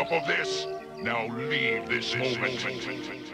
enough of this. Now leave this moment.